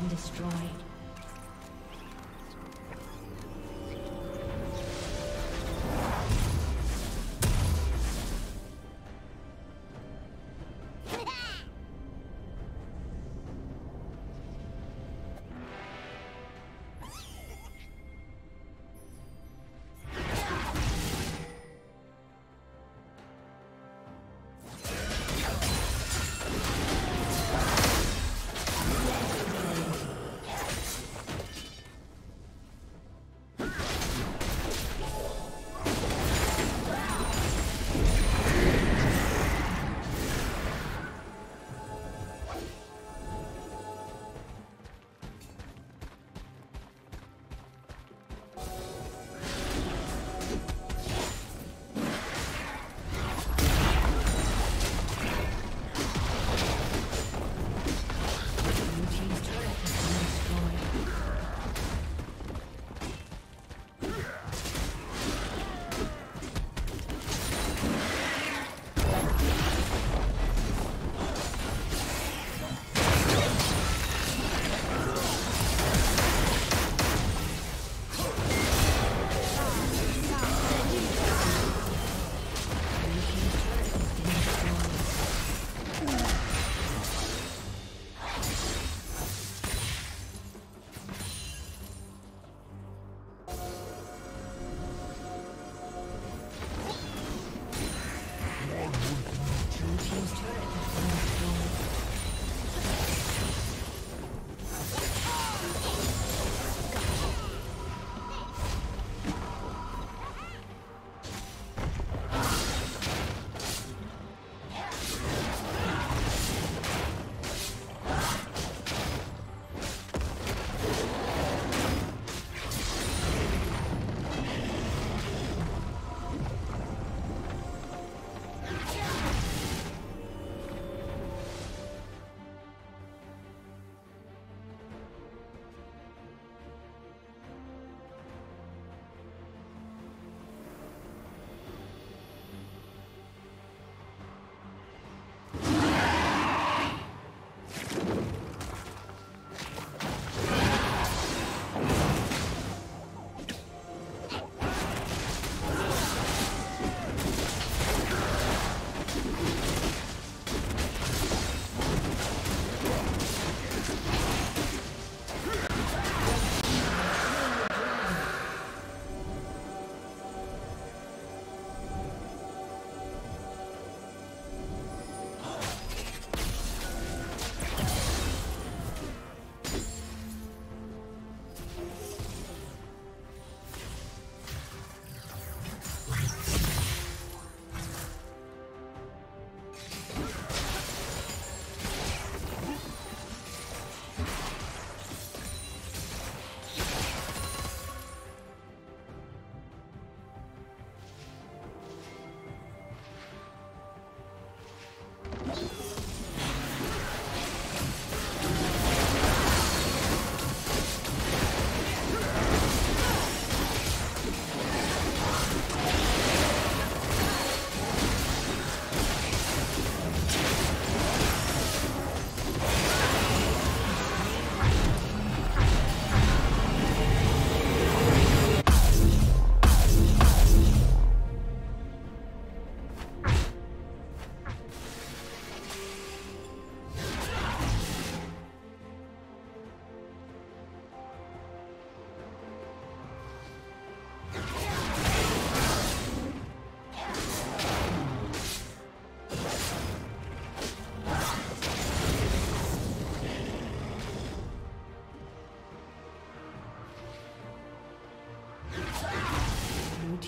Been destroyed.